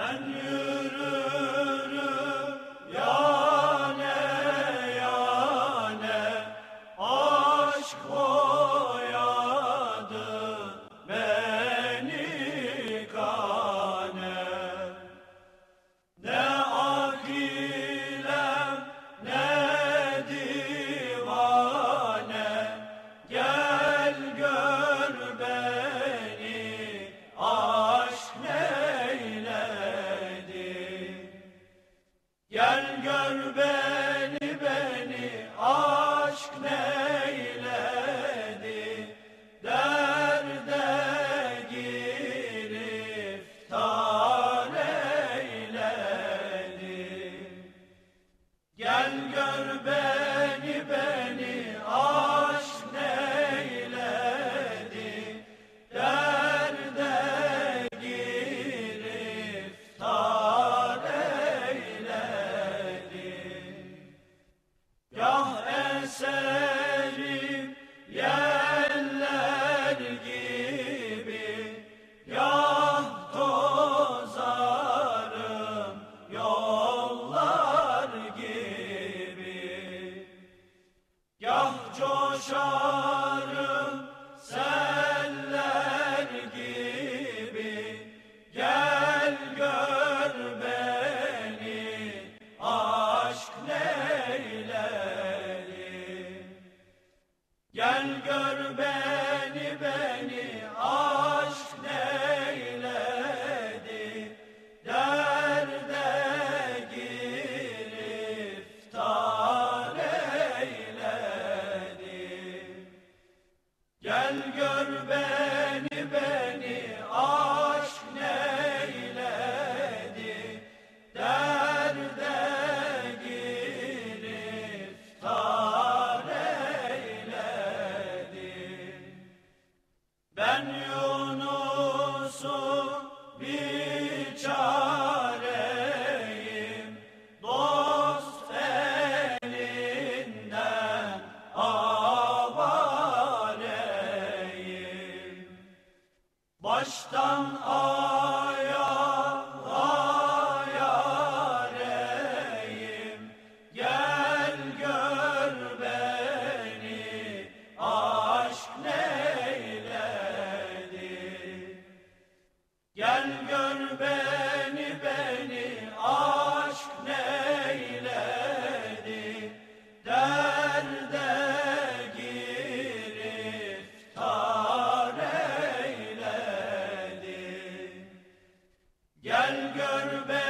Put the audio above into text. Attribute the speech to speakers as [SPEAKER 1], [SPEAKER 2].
[SPEAKER 1] And you görbe said Helga آشتان Gel gör be